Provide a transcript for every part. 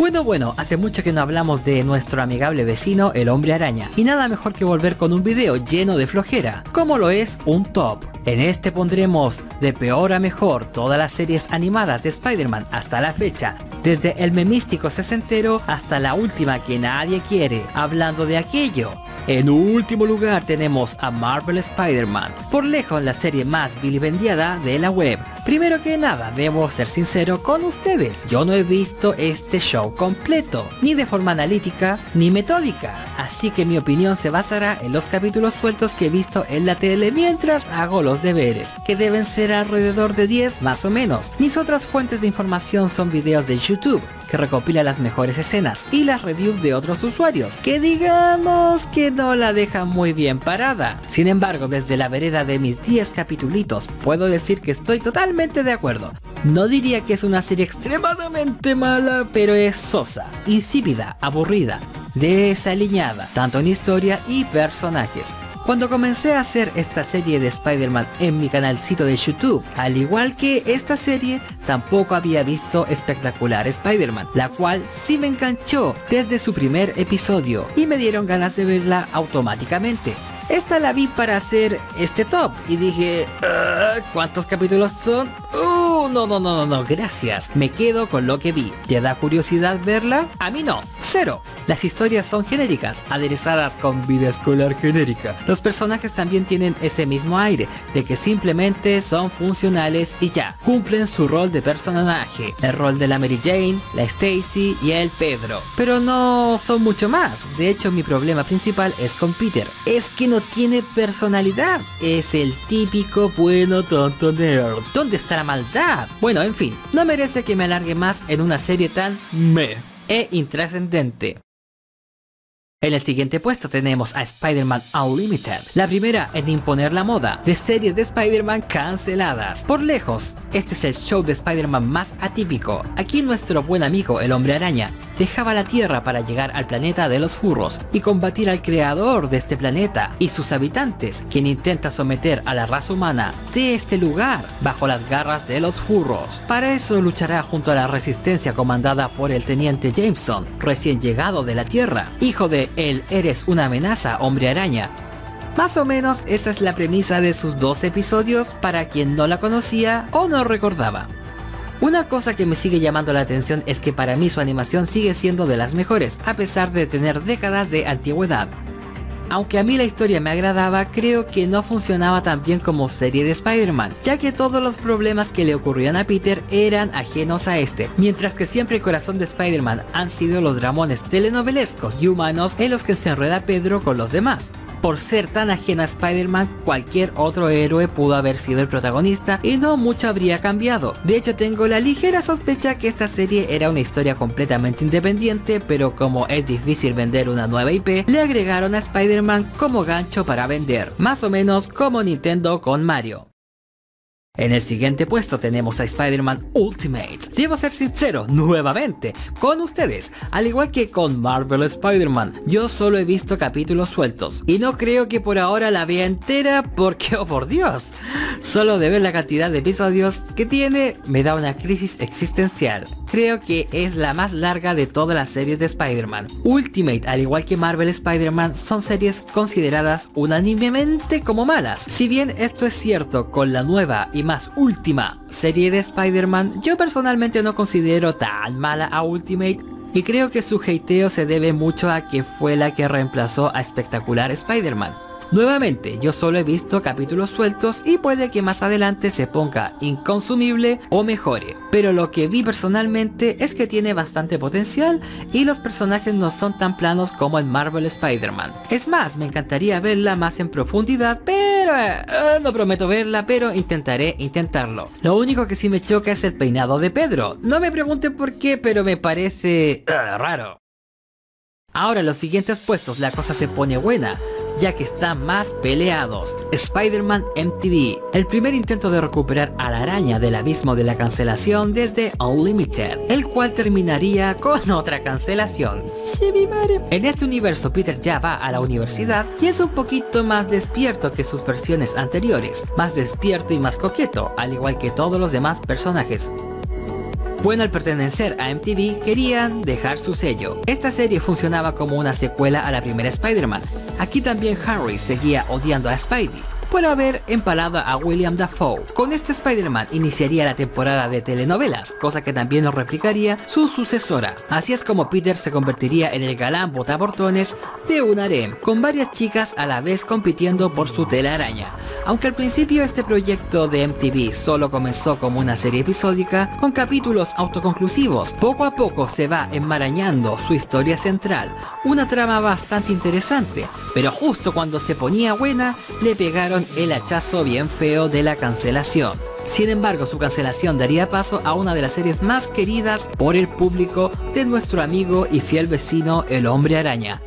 Bueno, bueno, hace mucho que no hablamos de nuestro amigable vecino, el hombre araña, y nada mejor que volver con un video lleno de flojera, como lo es un top. En este pondremos de peor a mejor todas las series animadas de Spider-Man hasta la fecha, desde el memístico sesentero hasta la última que nadie quiere, hablando de aquello en último lugar tenemos a Marvel Spider-Man, por lejos la serie más vilipendiada de la web. Primero que nada, debo ser sincero con ustedes, yo no he visto este show completo, ni de forma analítica, ni metódica, así que mi opinión se basará en los capítulos sueltos que he visto en la tele mientras hago los deberes, que deben ser alrededor de 10 más o menos. Mis otras fuentes de información son videos de YouTube, que recopila las mejores escenas y las reviews de otros usuarios, que digamos que no la dejan muy bien parada. Sin embargo, desde la vereda de mis 10 capitulitos, puedo decir que estoy de acuerdo. No diría que es una serie extremadamente mala, pero es sosa, insípida, aburrida, desaliñada, tanto en historia y personajes. Cuando comencé a hacer esta serie de Spider-Man en mi canalcito de YouTube, al igual que esta serie, tampoco había visto Espectacular Spider-Man, la cual sí me enganchó desde su primer episodio y me dieron ganas de verla automáticamente. Esta la vi para hacer este top y dije, ah, ¿cuántos capítulos son? Uh, no, no, no, no, no, gracias. Me quedo con lo que vi. ¿Te da curiosidad verla? A mí no, cero. Las historias son genéricas, aderezadas con vida escolar genérica. Los personajes también tienen ese mismo aire, de que simplemente son funcionales y ya, cumplen su rol de personaje, el rol de la Mary Jane, la Stacy y el Pedro. Pero no son mucho más, de hecho mi problema principal es con Peter, es que no tiene personalidad, es el típico bueno tonto nerd. ¿Dónde está la maldad? Bueno, en fin, no merece que me alargue más en una serie tan me e intrascendente. En el siguiente puesto tenemos a Spider-Man Unlimited, la primera en imponer la moda de series de Spider-Man canceladas. Por lejos, este es el show de Spider-Man más atípico. Aquí nuestro buen amigo el hombre araña dejaba la Tierra para llegar al planeta de los furros y combatir al creador de este planeta y sus habitantes, quien intenta someter a la raza humana de este lugar bajo las garras de los furros. Para eso luchará junto a la resistencia comandada por el teniente Jameson, recién llegado de la Tierra, hijo de el Eres una amenaza, hombre araña, más o menos esa es la premisa de sus dos episodios para quien no la conocía o no recordaba. Una cosa que me sigue llamando la atención es que para mí su animación sigue siendo de las mejores, a pesar de tener décadas de antigüedad. Aunque a mí la historia me agradaba, creo que no funcionaba tan bien como serie de Spider-Man, ya que todos los problemas que le ocurrían a Peter eran ajenos a este, mientras que siempre el corazón de Spider-Man han sido los dramones telenovelescos y humanos en los que se enreda Pedro con los demás. Por ser tan ajena a Spider-Man, cualquier otro héroe pudo haber sido el protagonista y no mucho habría cambiado. De hecho, tengo la ligera sospecha que esta serie era una historia completamente independiente, pero como es difícil vender una nueva IP, le agregaron a Spider-Man como gancho para vender, más o menos como Nintendo con Mario. En el siguiente puesto tenemos a Spider-Man Ultimate. Debo ser sincero, nuevamente, con ustedes, al igual que con Marvel Spider-Man, yo solo he visto capítulos sueltos. Y no creo que por ahora la vea entera porque, oh por Dios, solo de ver la cantidad de episodios que tiene me da una crisis existencial creo que es la más larga de todas las series de Spider-Man. Ultimate, al igual que Marvel Spider-Man, son series consideradas unánimemente como malas. Si bien esto es cierto con la nueva y más última serie de Spider-Man, yo personalmente no considero tan mala a Ultimate y creo que su hateo se debe mucho a que fue la que reemplazó a Espectacular Spider-Man. Nuevamente, yo solo he visto capítulos sueltos y puede que más adelante se ponga inconsumible o mejore. Pero lo que vi personalmente es que tiene bastante potencial y los personajes no son tan planos como en Marvel Spider-Man. Es más, me encantaría verla más en profundidad, pero eh, no prometo verla, pero intentaré intentarlo. Lo único que sí me choca es el peinado de Pedro. No me pregunten por qué, pero me parece eh, raro. Ahora los siguientes puestos la cosa se pone buena ya que están más peleados. Spider-Man MTV, el primer intento de recuperar a la araña del abismo de la cancelación desde Unlimited, el cual terminaría con otra cancelación. En este universo Peter ya va a la universidad y es un poquito más despierto que sus versiones anteriores, más despierto y más coqueto, al igual que todos los demás personajes. Bueno, al pertenecer a MTV, querían dejar su sello. Esta serie funcionaba como una secuela a la primera Spider-Man. Aquí también Harry seguía odiando a Spidey por haber empalado a William Dafoe. Con este Spider-Man iniciaría la temporada de telenovelas, cosa que también nos replicaría su sucesora. Así es como Peter se convertiría en el galán botabortones de un harem, con varias chicas a la vez compitiendo por su telaraña. Aunque al principio este proyecto de MTV solo comenzó como una serie episódica con capítulos autoconclusivos, poco a poco se va enmarañando su historia central, una trama bastante interesante, pero justo cuando se ponía buena le pegaron el hachazo bien feo de la cancelación. Sin embargo, su cancelación daría paso a una de las series más queridas por el público de nuestro amigo y fiel vecino el Hombre Araña.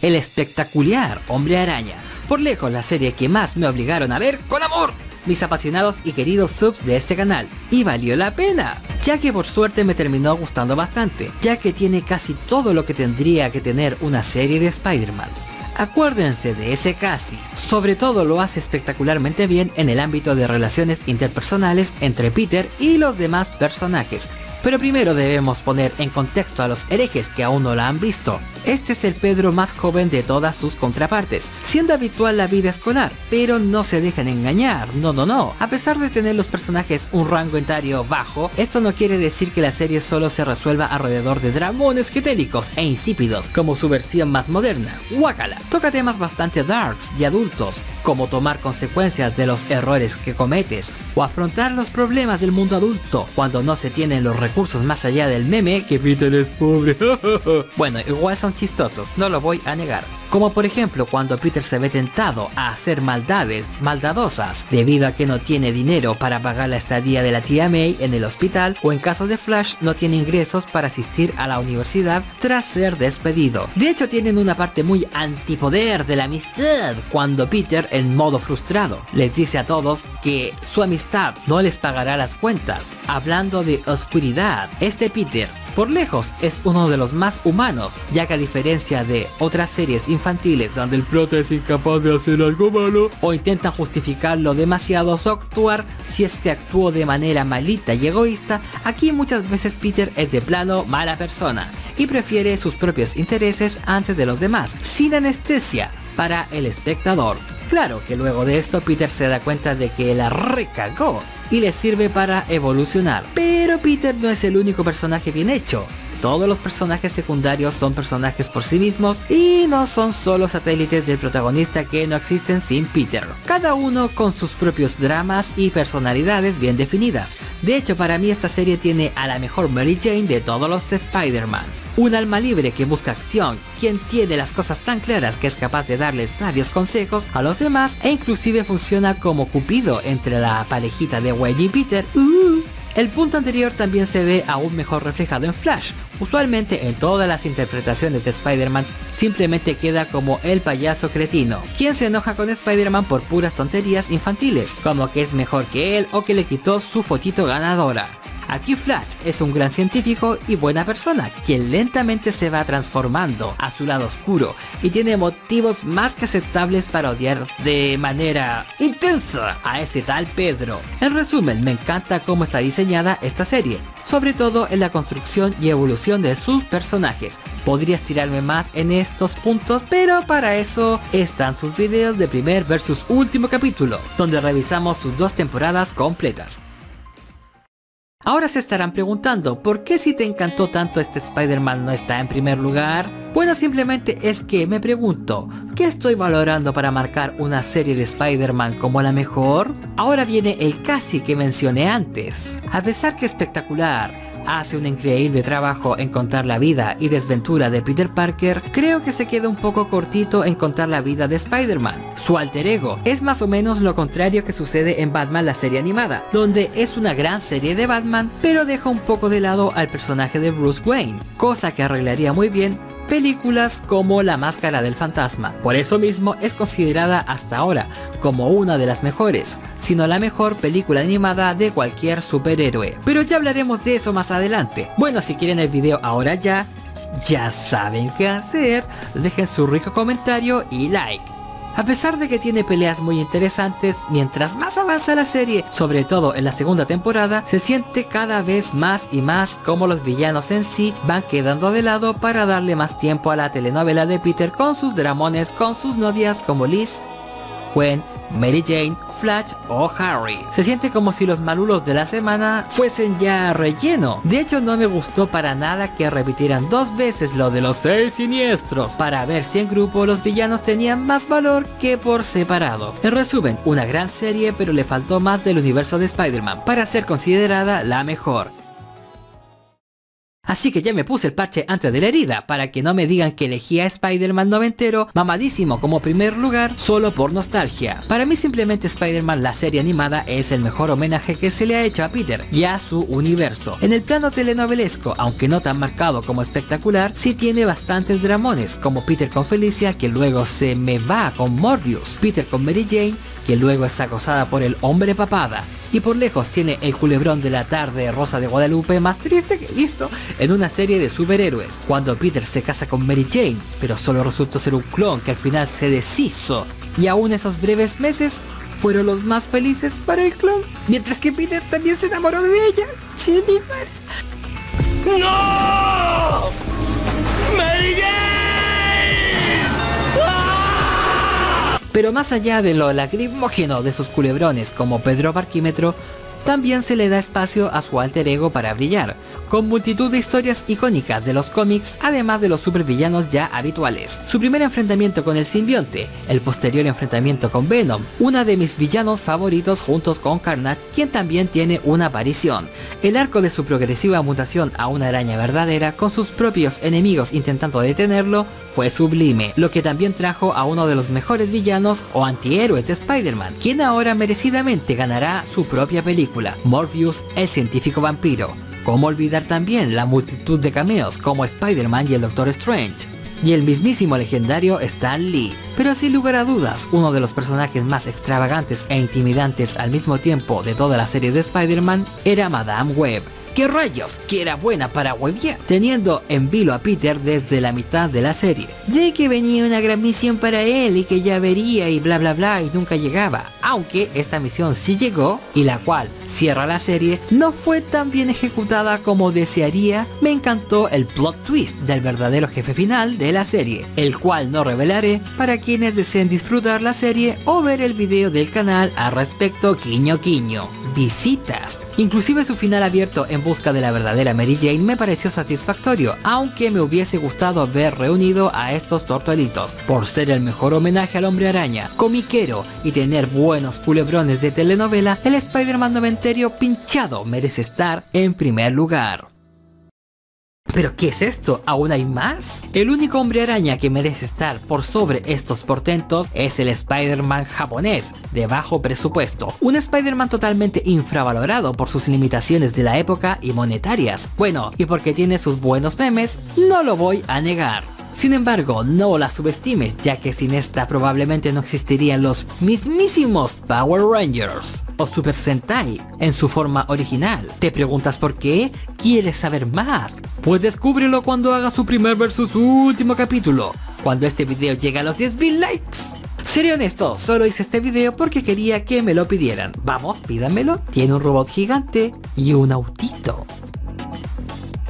El espectacular Hombre Araña, por lejos la serie que más me obligaron a ver con amor mis apasionados y queridos subs de este canal. Y valió la pena, ya que por suerte me terminó gustando bastante, ya que tiene casi todo lo que tendría que tener una serie de Spider-Man. Acuérdense de ese casi. Sobre todo lo hace espectacularmente bien en el ámbito de relaciones interpersonales entre Peter y los demás personajes, pero primero debemos poner en contexto a los herejes que aún no la han visto. Este es el Pedro más joven de todas sus contrapartes, siendo habitual la vida escolar, pero no se dejen engañar, no no no. A pesar de tener los personajes un rango etario bajo, esto no quiere decir que la serie solo se resuelva alrededor de dragones getélicos e insípidos, como su versión más moderna, Wakala. Toca temas bastante darks y adultos, como tomar consecuencias de los errores que cometes, o afrontar los problemas del mundo adulto, cuando no se tienen los recursos más allá del meme que Peter es pobre. bueno, igual son chistosos, no lo voy a negar. Como por ejemplo cuando Peter se ve tentado a hacer maldades maldadosas debido a que no tiene dinero para pagar la estadía de la tía May en el hospital o en caso de Flash no tiene ingresos para asistir a la universidad tras ser despedido. De hecho tienen una parte muy antipoder de la amistad cuando Peter en modo frustrado les dice a todos que su amistad no les pagará las cuentas. Hablando de oscuridad, este Peter por lejos es uno de los más humanos, ya que a diferencia de otras series infantiles donde el prota es incapaz de hacer algo malo o intentan justificarlo demasiado o actuar si es que actuó de manera malita y egoísta, aquí muchas veces Peter es de plano mala persona y prefiere sus propios intereses antes de los demás, sin anestesia para el espectador. Claro que luego de esto Peter se da cuenta de que la recagó y le sirve para evolucionar. Pero Peter no es el único personaje bien hecho. Todos los personajes secundarios son personajes por sí mismos y no son solo satélites del protagonista que no existen sin Peter. Cada uno con sus propios dramas y personalidades bien definidas. De hecho, para mí esta serie tiene a la mejor Mary Jane de todos los de Spider-Man. Un alma libre que busca acción, quien tiene las cosas tan claras que es capaz de darles sabios consejos a los demás e inclusive funciona como cupido entre la parejita de Wayne y Peter. Uh. El punto anterior también se ve aún mejor reflejado en Flash. Usualmente en todas las interpretaciones de Spider-Man simplemente queda como el payaso cretino, quien se enoja con Spider-Man por puras tonterías infantiles, como que es mejor que él o que le quitó su fotito ganadora. Aquí Flash es un gran científico y buena persona, quien lentamente se va transformando a su lado oscuro y tiene motivos más que aceptables para odiar de manera intensa a ese tal Pedro. En resumen, me encanta cómo está diseñada esta serie, sobre todo en la construcción y evolución de sus personajes. Podría estirarme más en estos puntos, pero para eso están sus videos de primer versus último capítulo, donde revisamos sus dos temporadas completas. Ahora se estarán preguntando, ¿por qué si te encantó tanto este Spider-Man no está en primer lugar? Bueno, simplemente es que me pregunto, ¿qué estoy valorando para marcar una serie de Spider-Man como la mejor? Ahora viene el casi que mencioné antes. A pesar que espectacular, hace un increíble trabajo en contar la vida y desventura de Peter Parker, creo que se queda un poco cortito en contar la vida de Spider-Man. Su alter ego es más o menos lo contrario que sucede en Batman la serie animada, donde es una gran serie de Batman, pero deja un poco de lado al personaje de Bruce Wayne, cosa que arreglaría muy bien películas como La Máscara del Fantasma. Por eso mismo es considerada hasta ahora como una de las mejores, sino la mejor película animada de cualquier superhéroe. Pero ya hablaremos de eso más adelante. Bueno, si quieren el video ahora ya, ya saben qué hacer, dejen su rico comentario y like. A pesar de que tiene peleas muy interesantes, mientras más avanza la serie, sobre todo en la segunda temporada, se siente cada vez más y más como los villanos en sí van quedando de lado para darle más tiempo a la telenovela de Peter con sus dramones con sus novias como Liz, Gwen, Mary Jane, Flash o Harry. Se siente como si los malulos de la semana fuesen ya relleno. De hecho no me gustó para nada que repitieran dos veces lo de los seis siniestros para ver si en grupo los villanos tenían más valor que por separado. En resumen, una gran serie pero le faltó más del universo de Spider-Man para ser considerada la mejor. Así que ya me puse el parche antes de la herida, para que no me digan que elegí a Spider-Man noventero mamadísimo como primer lugar solo por nostalgia. Para mí simplemente Spider-Man la serie animada es el mejor homenaje que se le ha hecho a Peter y a su universo. En el plano telenovelesco, aunque no tan marcado como espectacular, sí tiene bastantes dramones, como Peter con Felicia que luego se me va con Morbius, Peter con Mary Jane que luego es acosada por el hombre papada, y por lejos tiene el culebrón de la tarde rosa de Guadalupe más triste que visto en una serie de superhéroes, cuando Peter se casa con Mary Jane, pero solo resultó ser un clon que al final se deshizo, y aún esos breves meses fueron los más felices para el clon, mientras que Peter también se enamoró de ella. ¡No! ¡Mary Jane! Pero más allá de lo lacrimógeno de sus culebrones como Pedro Barquímetro, también se le da espacio a su alter ego para brillar, con multitud de historias icónicas de los cómics, además de los supervillanos ya habituales. Su primer enfrentamiento con el simbionte, el posterior enfrentamiento con Venom, una de mis villanos favoritos juntos con Carnage, quien también tiene una aparición, el arco de su progresiva mutación a una araña verdadera con sus propios enemigos intentando detenerlo, fue sublime, lo que también trajo a uno de los mejores villanos o antihéroes de Spider-Man, quien ahora merecidamente ganará su propia película, Morpheus el científico vampiro. ¿Cómo olvidar también la multitud de cameos como Spider-Man y el Doctor Strange? Y el mismísimo legendario Stan Lee. Pero sin lugar a dudas, uno de los personajes más extravagantes e intimidantes al mismo tiempo de toda la serie de Spider-Man era Madame Web, ¿Qué rayos? Que era buena para hueviar, teniendo en vilo a Peter desde la mitad de la serie. De que venía una gran misión para él y que ya vería y bla bla bla y nunca llegaba. Aunque esta misión sí llegó y la cual cierra la serie, no fue tan bien ejecutada como desearía, me encantó el plot twist del verdadero jefe final de la serie, el cual no revelaré para quienes deseen disfrutar la serie o ver el video del canal al respecto quiño quiño. Visitas. Inclusive su final abierto en busca de la verdadera Mary Jane me pareció satisfactorio, aunque me hubiese gustado ver reunido a estos tortuelitos, por ser el mejor homenaje al hombre araña, comiquero y tener buenos culebrones de telenovela, el Spider-Man noventerio pinchado merece estar en primer lugar. ¿Pero qué es esto? ¿Aún hay más? El único hombre araña que merece estar por sobre estos portentos es el Spider-Man japonés, de bajo presupuesto. Un Spider-Man totalmente infravalorado por sus limitaciones de la época y monetarias. Bueno, y porque tiene sus buenos memes, no lo voy a negar. Sin embargo, no la subestimes, ya que sin esta probablemente no existirían los mismísimos Power Rangers o Super Sentai en su forma original. ¿Te preguntas por qué? ¿Quieres saber más? Pues descúbrelo cuando haga su primer versus último capítulo, cuando este video llegue a los 10.000 likes. Seré honesto, solo hice este video porque quería que me lo pidieran. Vamos, pídanmelo. Tiene un robot gigante y un autito.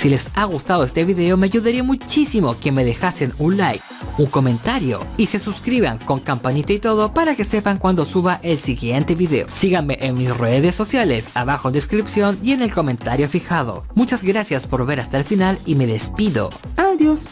Si les ha gustado este video me ayudaría muchísimo que me dejasen un like, un comentario y se suscriban con campanita y todo para que sepan cuando suba el siguiente video. Síganme en mis redes sociales, abajo en descripción y en el comentario fijado. Muchas gracias por ver hasta el final y me despido. Adiós.